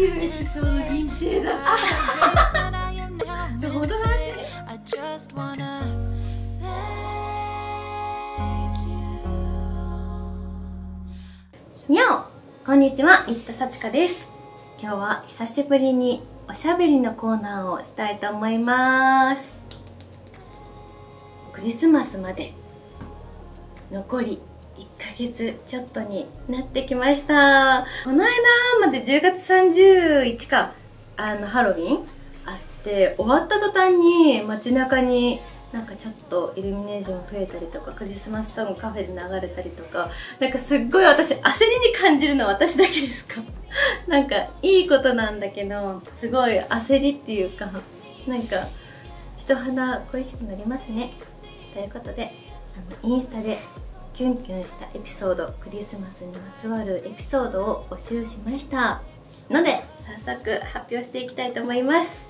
いエピソード限定だ。ほどなし I just wanna thank you. にゃお。こんにちは。新田幸香です。今日は久しぶりにおしゃべりのコーナーをしたいと思います。クリスマスまで。残り1ヶ月ちょっとになってきました。この間まで10月31かあのハロウィンあって終わった途端に街中になんかちょっとイルミネーション増えたりとかクリスマスソングカフェで流れたりとかなんかすっごい私焦りに感じるのは私だけですか？なんかいいことなんだけどすごい焦りっていうかなんか人肌恋しくなりますね。ということであのインスタでキュンキュンしたエピソードクリスマスにまつわるエピソードを募集しました。ので早速発表していきたいと思います。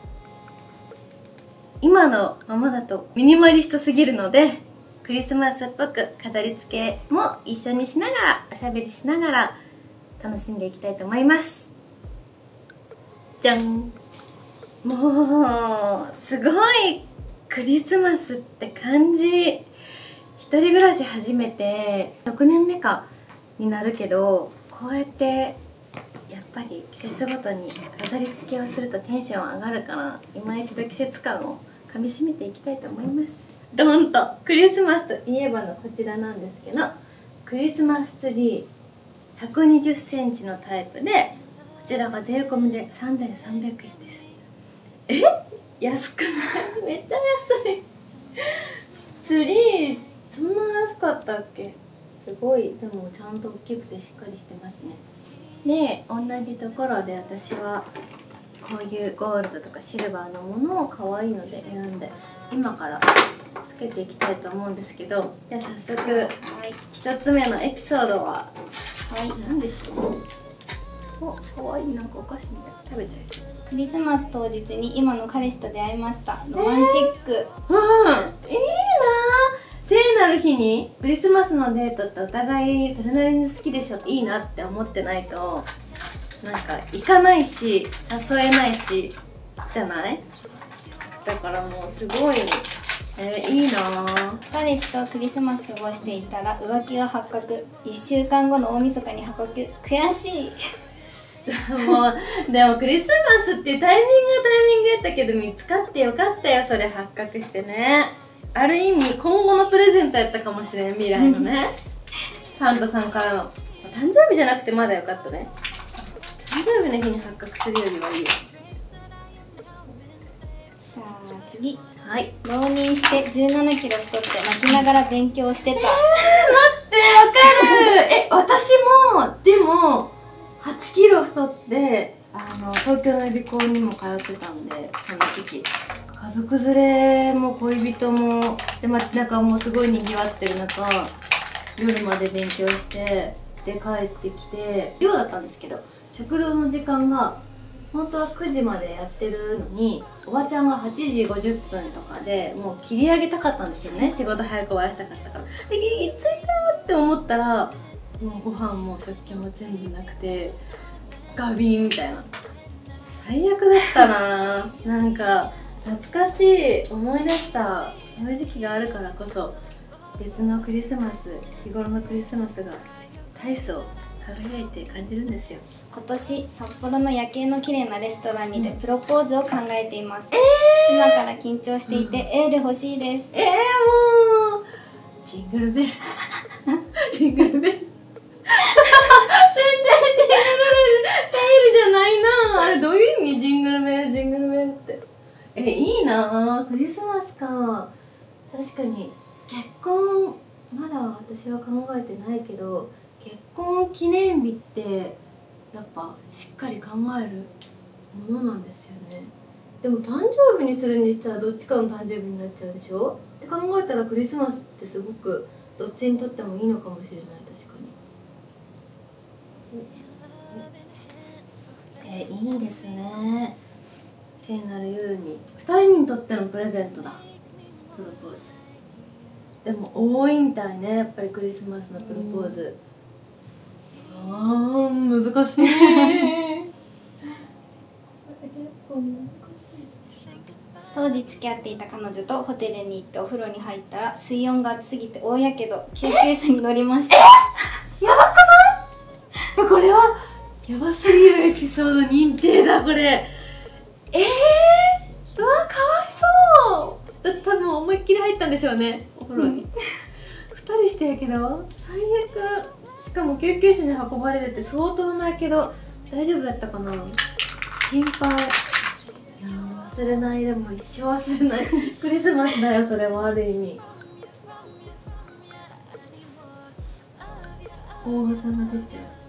今のままだとミニマリストすぎるのでクリスマスっぽく飾り付けも一緒にしながらおしゃべりしながら楽しんでいきたいと思います。じゃん。もうすごいクリスマスって感じ。人暮らし始めて6年目かになるけどこうやってやっぱり季節ごとに飾り付けをするとテンション上がるから今一度季節感をかみしめていきたいと思います。ドンと。クリスマスといえばのこちらなんですけどクリスマスツリー1 2 0センチのタイプでこちらが税込みで3300円です。え？安くない？めっちゃ安い。ツリーそんな安かったっけ？すごい。でもちゃんと大きくてしっかりしてますね。で同じところで私はこういうゴールドとかシルバーのものを可愛いので選んで今からつけていきたいと思うんですけどじゃあ早速はい。一つ目のエピソードははい。何でしょう？お可愛いなんかお菓子みたい。食べちゃいそう。クリスマス当日に今の彼氏と出会いました。ロマンチック、うん。いいな聖なる日にクリスマスのデートってお互いそれなりに好きでしょいいなって思ってないとなんか行かないし誘えないしじゃない？だからもうすごいえーいいな。彼氏とクリスマス過ごしていたら浮気が発覚。1週間後の大晦日に発覚。悔しい。もうでもクリスマスっていうタイミングはタイミングやったけど見つかってよかったよそれ発覚してねある意味今後のプレゼントやったかもしれん未来のね。サンタさんからの。誕生日じゃなくてまだよかったね。誕生日の日に発覚するよりはいいよ。じゃあ次。はい。浪人して1 7キロ太って泣きながら勉強してた。待ってわかる。え私もでも8キロ太ってあの東京の予備校にも通ってたんでその時。期家族連れも恋人もで街中もすごいにぎわってる中夜まで勉強してで帰ってきて寮だったんですけど食堂の時間が本当は9時までやってるのにおばちゃんは8時50分とかでもう切り上げたかったんですよね。仕事早く終わらせたかったから。でギリギリ着いたって思ったらもうご飯も食器も全部なくてガビンみたいな。最悪だったな。なんか懐かしい思い出したそういう時期があるからこそ別のクリスマス日頃のクリスマスが大層輝いて感じるんですよ。今年札幌の夜景の綺麗なレストランにてプロポーズを考えています、今から緊張していてエール欲しいです。えー、もうジングルベル。ジングルベル全然ジングルベルエールじゃないなあれどういう意味ジングルベルジングルベルってえいいクリスマスか。確かに結婚まだ私は考えてないけど結婚記念日ってやっぱしっかり考えるものなんですよね。でも誕生日にするにしたらどっちかの誕生日になっちゃうでしょ？って考えたらクリスマスってすごくどっちにとってもいいのかもしれない確かに。えいいですね。聖なる優に2人にとってのプレゼントだ。プロポーズ。でも多いみたいね。やっぱりクリスマスのプロポーズ。あー難しい。当時付き合っていた彼女とホテルに行ってお風呂に入ったら水温が暑すぎて大やけど救急車に乗りました。やばくない？これはやばすぎるエピソード認定だこれえー、うわかわいそう。だ多分思いっきり入ったんでしょうね。お風呂に、二人してやけど。最悪。しかも救急車に運ばれるって相当なやけど。大丈夫やったかな。心配。いやー忘れない。でも一生忘れない。クリスマスだよそれはある意味。大型が出ちゃう。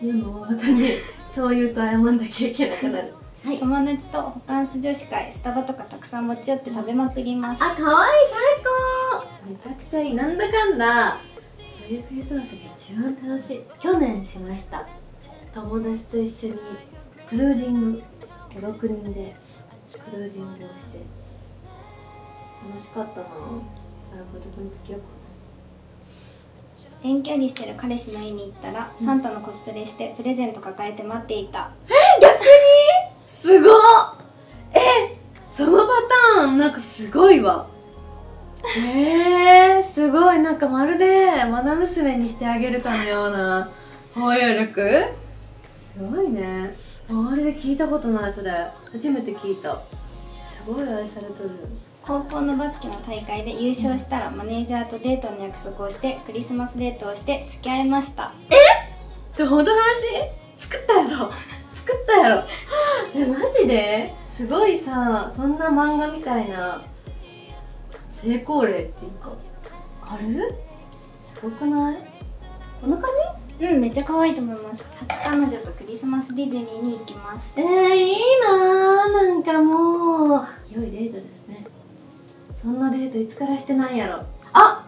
世の大型にそう言うと謝んなきゃいけなくなるはい。友達とホカンス女子会スタバとかたくさん持ち寄って食べまくります。あ可愛い最高。めちゃくちゃいいなんだかんだ。そういうクリスマスが一番楽しい。去年しました友達と一緒にクルージング56人でクルージングをして楽しかったな。あれどこにつけようか遠距離してる彼氏の家に行ったら、サンタのコスプレしてプレゼント抱えて待っていた。なすごっ。えそのパターンなんかすごいわ。へえすごい。なんかまるで愛娘にしてあげるかのような包容力。すごいね。周りで聞いたことないそれ。初めて聞いた。すごい愛されとる。高校のバスケの大会で優勝したらマネージャーとデートの約束をしてクリスマスデートをして付き合いました。ちょ本当の話？作ったやろ。作ったやろえマジで？すごいさそんな漫画みたいな成功例っていうかある？すごくない？こんな感うんめっちゃ可愛いと思います。初彼女とクリスマスディズニーに行きます。じえー、いいなー。なんかもう良いデートですね。そんなデートいつからしてないやろ。あ！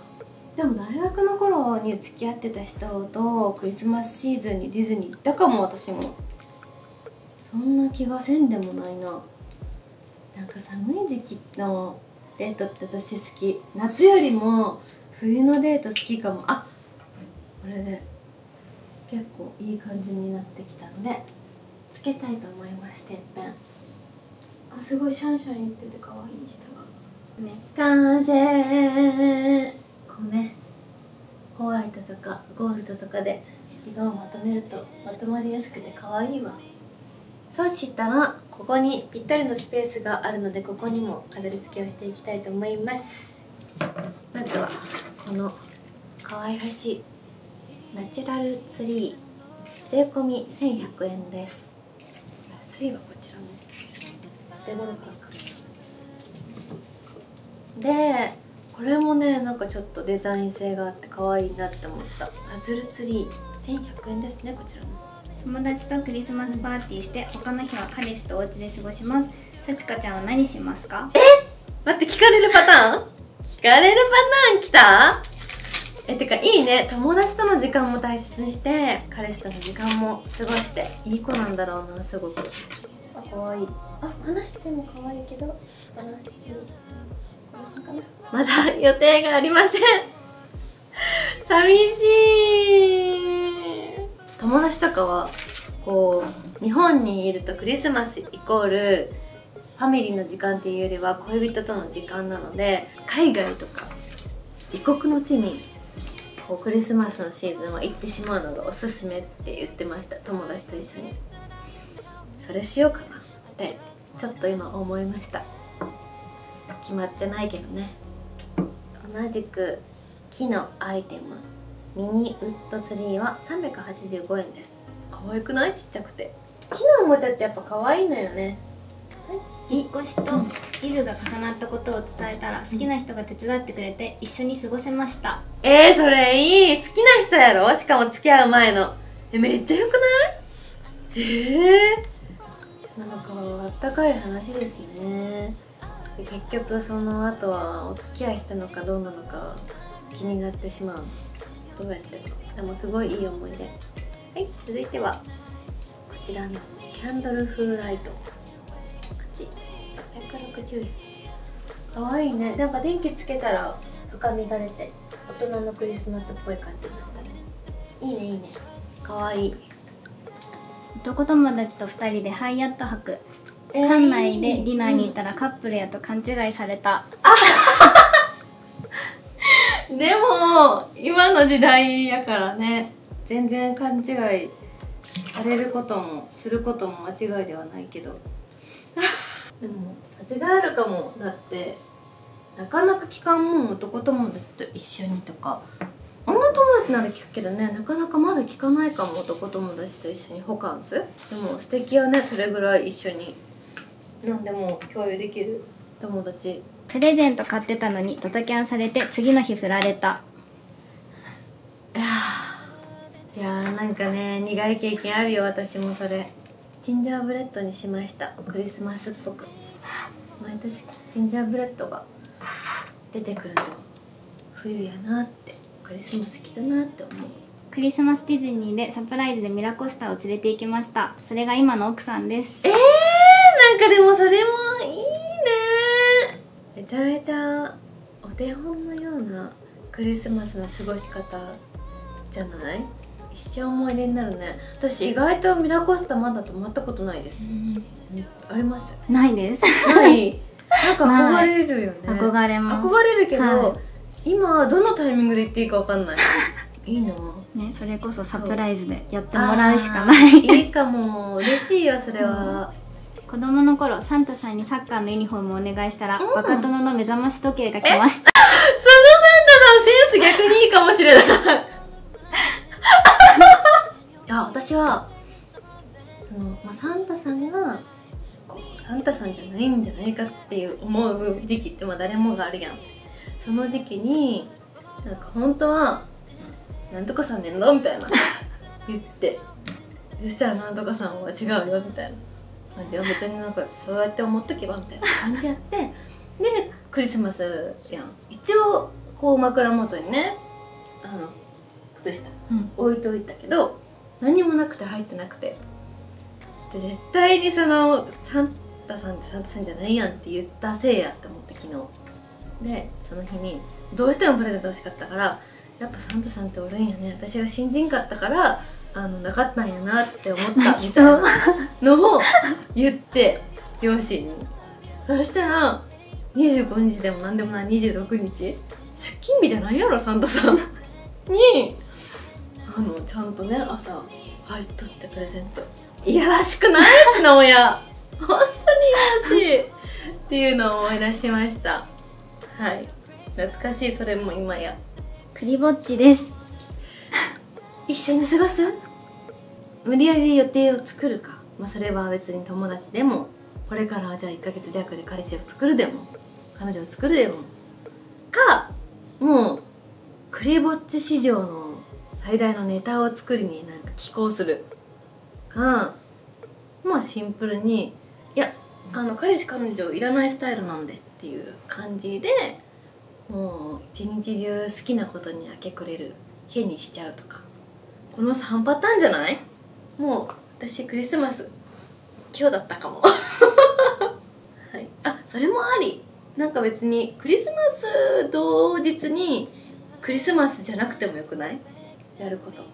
でも大学の頃に付き合ってた人とクリスマスシーズンにディズニー行ったかも私もそんな気がせんでもないな。なんか寒い時期のデートって私好き。夏よりも冬のデート好きかも。あこれで結構いい感じになってきたのでつけたいと思いますてっぺん。あすごいシャンシャン言ってて可愛い下が。ね完成。こうねホワイトとかゴールドとかで色をまとめるとまとまりやすくて可愛いわそしたらここにぴったりのスペースがあるのでここにも飾り付けをしていきたいと思います。まずはこの可愛らしいナチュラルツリー税込み1100円です。安いわこちらも手頃価格でこれもねなんかちょっとデザイン性があって可愛いなって思った。パズルツリー1100円ですねこちらも友達とクリスマスパーティーして他の日は彼氏とお家で過ごします。さちかちゃんは何しますか？待って聞かれるパターン？聞かれるパターン来た。えてかいいね。友達との時間も大切にして彼氏との時間も過ごしていい子なんだろうなすごく。あ可愛い。あ話しても可愛いけど話していい。この辺かな。まだ予定がありません。寂しい友達とかはこう日本にいるとクリスマスイコールファミリーの時間っていうよりは恋人との時間なので海外とか異国の地にこうクリスマスのシーズンは行ってしまうのがおすすめって言ってました。友達と一緒に。それしようかな。ってちょっと今思いました。決まってないけどね。同じく木のアイテム。ミニウッドツリーは385円です。可愛くない？ちっちゃくて。木のおもちゃってやっぱ可愛いのよね。引っ越しとイブが重なったことを伝えたら好きな人が手伝ってくれて一緒に過ごせました。えー、それいい。好きな人やろ？しかも付き合う前の。えめっちゃよくない？ええー、なんかあったかい話ですね。で結局その後はお付き合いしたのかどうなのか気になってしまうどうやってでもすごいいい思い出。はい続いてはこちらのキャンドル風ライト。こっち160円。かわいいね。なんか電気つけたら深みが出て大人のクリスマスっぽい感じになったね。いいねいいね。かわい。い男友達と2人でハイアット泊えー。館内でディナーに行ったらカップルやと勘違いされたでも今の時代やからね。全然勘違いされることもすることも間違いではないけど。でも間違えるかも。だってなかなか聞かんもん男友達と一緒にとか。女友達なら聞くけどねなかなかまだ聞かないかも男友達と一緒にホカンスでも素敵やねそれぐらい一緒に。何でも共有できる。友達プレゼント買ってたのにドタキャンされて次の日振られた。いやーいやーなんかね苦い経験あるよ私もそれ。ジンジャーブレッドにしました。クリスマスっぽく。毎年ジンジャーブレッドが出てくると。冬やなって。クリスマス来たなって思う。クリスマスディズニーでサプライズでミラコスタを連れて行きました。それが今の奥さんです。えー、なんかでもそれもいいねめちゃめちゃお手本のようなクリスマスの過ごし方じゃない？一生思い出になるね。私意外とミラコスタまだ泊まったことないです、あります？ないです。ない？なんか憧れるよね。憧れます。憧れるけど、は今どのタイミングで行っていいか分かんない。いいなねそれこそサプライズでやってもらうしかない。いいいかも。嬉しいよそれは、子供の頃サンタさんにサッカーのユニフォームをお願いしたら、うん。バカ殿の目覚まし時計が来ましたそのサンタさんセンス逆にいいかもしれない。いや私はその、まあ、サンタさんがサンタさんじゃないんじゃないかっていう思う時期ってまあ誰もがあるやん。その時期になんか本当は「なんとかさんねんろ」みたいな。言って。そしたらなんとかさんは違うよみたいな感じ。で別になんかそうやって思っとけばみたいな感じやって。でクリスマスやん。一応こう枕元にねあの靴下うん。置いといたけど何もなくて入ってなくて。で絶対にそのサンタさんってサンタさんじゃないやんって言ったせいやって思って昨日。でその日にどうしてもプレゼント欲しかったからやっぱサンタさんっておるんやね。私が信じんかったからあのなかったんやなって思ったみたいな。のを言って両親に。そしたら25日でも何でもない26日出勤日じゃないやろサンタさん。にあのちゃんとね朝入っとってプレゼント。いやらしくない？やつの親。本当にいやらしい。っていうのを思い出しました。はい。懐かしい。それも今や。クリぼっちです。一緒に過ごす？無理やり予定を作るか、まあ、それは別に友達でもこれからじゃあ1ヶ月弱で彼氏を作るでも彼女を作るでも。かもうクリぼっち市場の最大のネタを作りになんか寄稿する。かまあシンプルにいやあの彼氏彼女いらないスタイルなんでっていう感じでもう一日中好きなことに明け暮れる日にしちゃうとか。この3パターンじゃない？もう私クリスマス今日だったかも。はい。あそれもあり。なんか別にクリスマス同日にクリスマスじゃなくてもよくない？やること。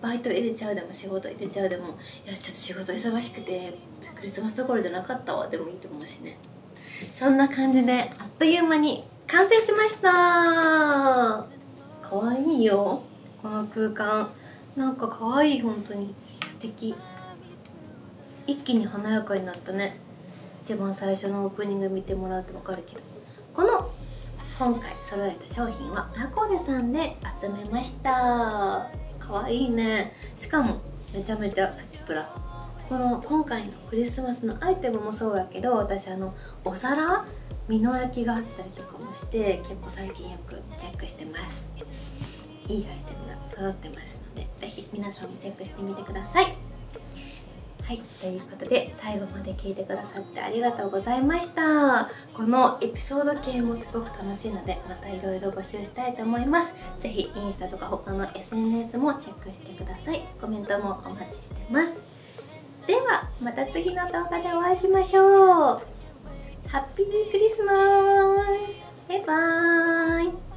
バイト入れちゃうでも仕事入れちゃうでもいやちょっと仕事忙しくてクリスマスどころじゃなかったわ。でもいいと思うしね。そんな感じであっという間に完成しました。かわいいよ。この空間。なんかかわい本当に。素敵。一気に華やかになったね。一番最初のオープニング見てもらうと分かるけど。この今回揃えた商品はラコーレさんで集めました。かわいいね。しかもめちゃめちゃプチプラ。この今回のクリスマスのアイテムもそうやけど私あのお皿？美濃焼きがあったりとかもして結構最近よくチェックしてます。いいアイテムが揃ってますので。ぜひ皆さんもチェックしてみてください。はいということで最後まで聞いてくださってありがとうございました。このエピソード系もすごく楽しいのでまたいろいろ募集したいと思います。ぜひインスタとか他の SNS もチェックしてください。コメントもお待ちしてます。ではまた次の動画でお会いしましょう。ハッピークリスマス。バイバーイ。